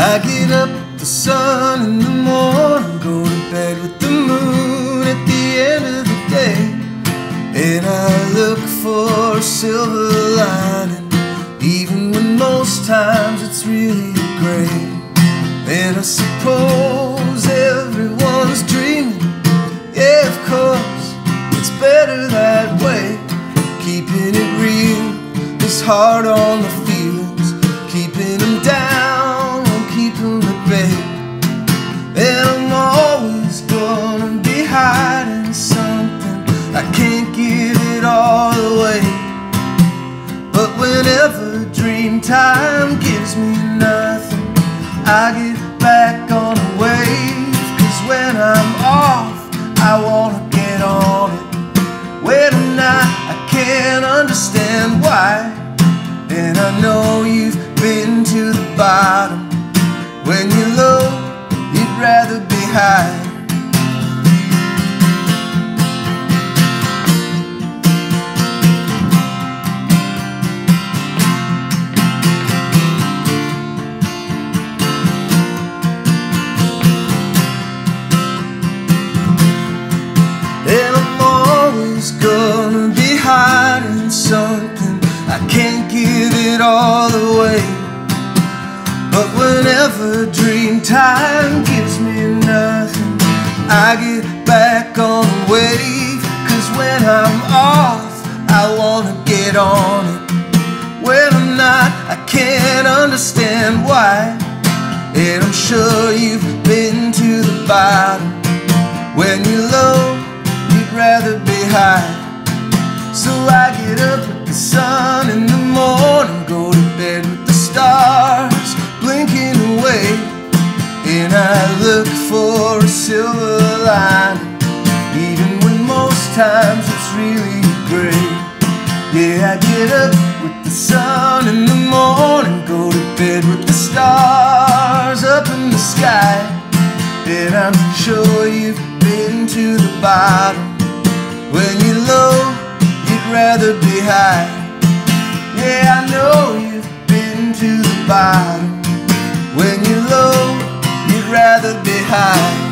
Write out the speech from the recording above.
I get up with the sun in the morning, go to bed with the moon at the end of the day. And I look for a silver lining, even when most times it's really gray. And I suppose everyone's dreaming, yeah, of course, it's better that way. Keeping it real is hard on the feelings, all away. But whenever dream time gives me nothing, I get back on the wave. Cause when I'm off, I wanna get on it. When I'm not, I can't understand why. And I know you've been to the bottom. When you're low, you'd rather be high. All away. But whenever dream time gives me nothing, I get back on the wave. Cause when I'm off, I wanna get on it. When I'm not, I can't understand why. And I'm sure you've been to the bottom. And I look for a silver lining, even when most times it's really gray. Yeah, I get up with the sun in the morning, go to bed with the stars up in the sky. And I'm sure you've been to the bottom. When you're low, you'd rather be high. Yeah, I know you've been to the bottom. High.